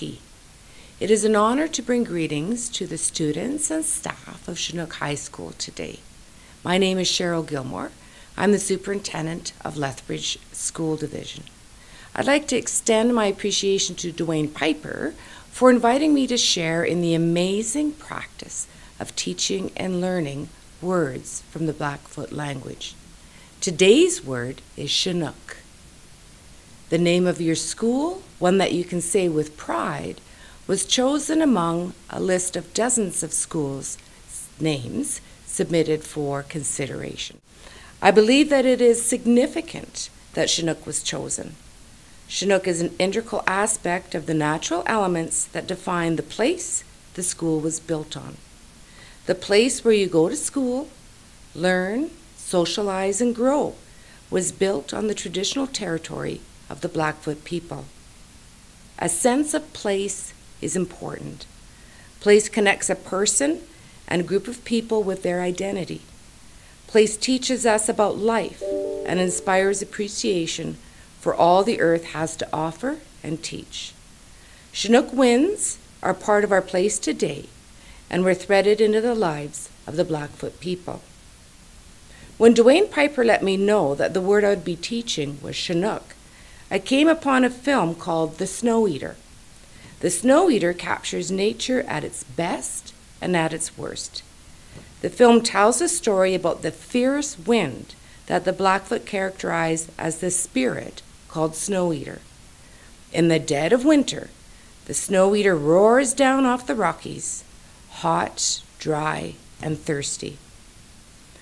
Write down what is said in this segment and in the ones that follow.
It is an honor to bring greetings to the students and staff of Chinook High School today. My name is Cheryl Gilmore. I'm the superintendent of Lethbridge School Division. I'd like to extend my appreciation to Dwayne Piper for inviting me to share in the amazing practice of teaching and learning words from the Blackfoot language. Today's word is Chinook. The name of your school, one that you can say with pride, was chosen among a list of dozens of schools' names submitted for consideration. I believe that it is significant that Chinook was chosen. Chinook is an integral aspect of the natural elements that define the place the school was built on. The place where you go to school, learn, socialize, and grow was built on the traditional territory of the Blackfoot people. A sense of place is important. Place connects a person and a group of people with their identity. Place teaches us about life and inspires appreciation for all the earth has to offer and teach. Chinook winds are part of our place today and were threaded into the lives of the Blackfoot people. When Dwayne Piper let me know that the word I would be teaching was Chinook, I came upon a film called The Snow Eater. The Snow Eater captures nature at its best and at its worst. The film tells a story about the fierce wind that the Blackfoot characterize as the spirit called Snow Eater. In the dead of winter, the Snow Eater roars down off the Rockies, hot, dry, and thirsty.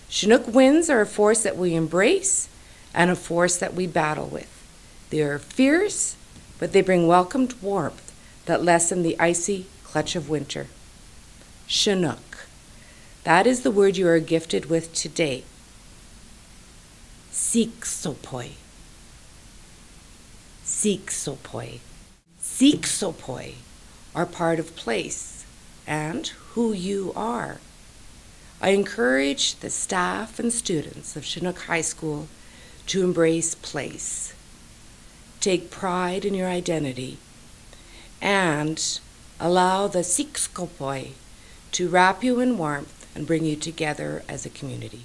Chinook winds are a force that we embrace and a force that we battle with. They are fierce, but they bring welcomed warmth that lessen the icy clutch of winter. Chinook. That is the word you are gifted with today. Siksopoi. Siksopoi. Siksopoi are part of place and who you are. I encourage the staff and students of Chinook High School to embrace place take pride in your identity, and allow the Siksopoi to wrap you in warmth and bring you together as a community.